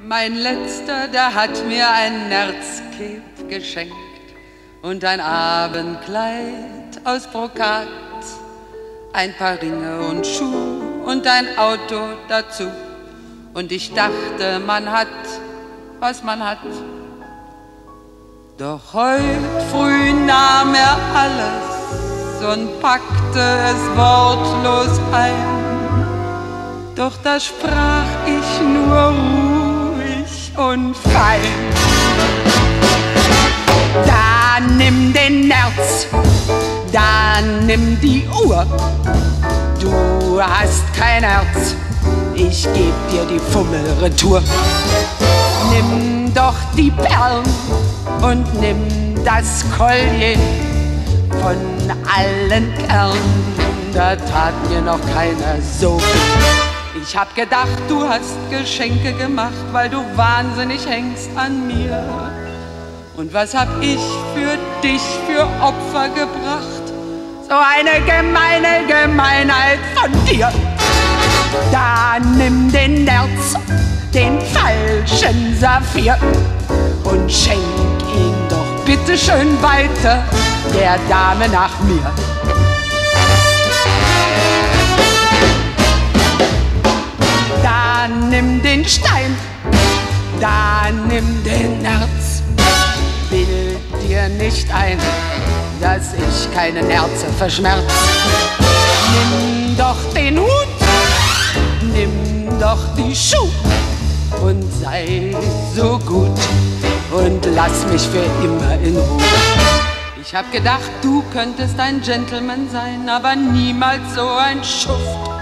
Mein letzter, der hat mir ein Nerzkeb geschenkt und ein Abendkleid aus Brokat, ein paar Ringe und Schuh und ein Auto dazu. Und ich dachte, man hat, was man hat. Doch heut früh nahm er alles und packte es wortlos ein. Doch da sprach ich nur ruhig und fein. Da nimm den Nerz, da nimm die Uhr. Du hast kein Herz, ich geb dir die Fummelretour. Nimm doch die Perlen und nimm das Collier von allen Kerlen. Da tat mir noch keiner so viel. Ich hab gedacht, du hast Geschenke gemacht, weil du wahnsinnig hängst an mir. Und was hab ich für dich für Opfer gebracht? So eine gemeine Gemeinheit von dir. Da nimm den Nerz, den falschen Saphir und schenk ihn doch bitte schön weiter der Dame nach mir. Stein, da nimm den Nerz. Bild dir nicht ein, dass ich keine Nerze verschmerz. Nimm doch den Hut, nimm doch die Schuh und sei so gut und lass mich für immer in Ruhe. Ich hab gedacht, du könntest ein Gentleman sein, aber niemals so ein Schuft.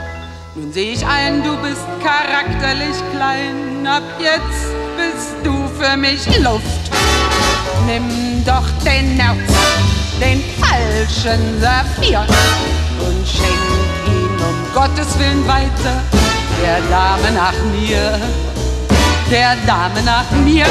Nun seh ich ein, du bist charakterlich klein, ab jetzt bist du für mich Luft. Nimm doch den Nerz, den falschen Saphir und schenk ihn um Gottes Willen weiter, der Dame nach mir, der Dame nach mir.